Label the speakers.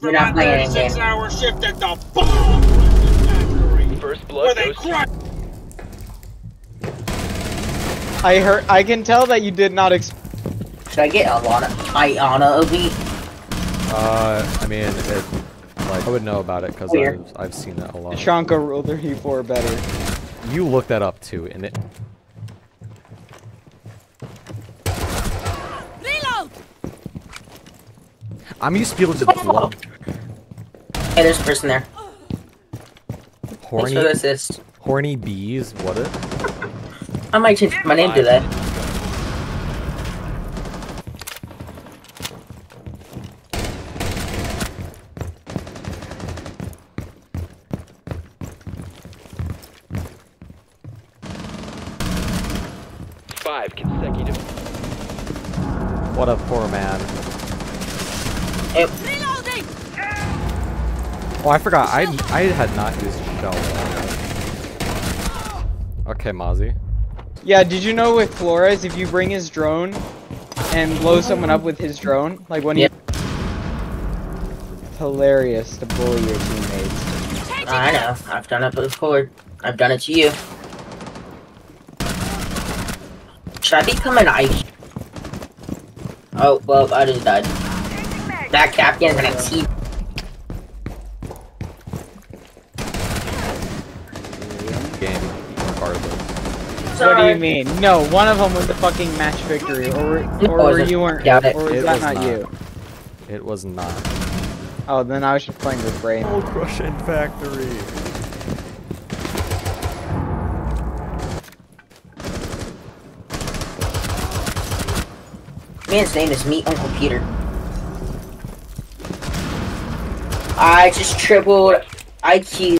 Speaker 1: time for
Speaker 2: You're not
Speaker 1: my
Speaker 2: playing any
Speaker 1: 36
Speaker 2: game.
Speaker 1: hour shift at the bomb factory.
Speaker 3: First
Speaker 1: Where
Speaker 3: blood
Speaker 1: they
Speaker 3: goes to
Speaker 1: crush
Speaker 4: I heard. I can tell that you did not. Ex-
Speaker 2: Should I get Alana? Iana Elite?
Speaker 5: Uh, I mean, it, like, I would know about it because I've, I've seen that a lot.
Speaker 4: Chanka rule 34 better.
Speaker 5: You looked that up too, and it.
Speaker 6: Reload!
Speaker 5: I'm used to be able to block
Speaker 2: Hey, there's a person there. Thanks
Speaker 5: horny,
Speaker 2: for the assist.
Speaker 5: horny bees. What it?
Speaker 2: I might change my name to that.
Speaker 3: five consecutive.
Speaker 5: What a poor man.
Speaker 2: Hey,
Speaker 6: Reloading!
Speaker 5: Oh, I forgot. I I had not used shell. Okay, Mozzie.
Speaker 4: Yeah, did you know with Flores, if you bring his drone and blow someone up with his drone, like when
Speaker 2: Yeah.
Speaker 4: you. It's hilarious to bully your teammates.
Speaker 2: I know. I've done it before. I've done it to you. Should I become an ice? Oh, well, I just died. That captain's gonna teeth.
Speaker 5: Game, regardless.
Speaker 4: What do you mean? No, one of them was the fucking match victory, or
Speaker 2: It
Speaker 4: or were you weren't,
Speaker 2: Doubt it.
Speaker 4: or was
Speaker 5: It
Speaker 4: that
Speaker 5: was
Speaker 4: not,
Speaker 5: not.
Speaker 4: you?
Speaker 5: It was not.
Speaker 4: Oh, then I was just playing with brain.
Speaker 5: Oh, Crushing Factory.
Speaker 2: Man's name is Meet Uncle Peter. I just tripled IQ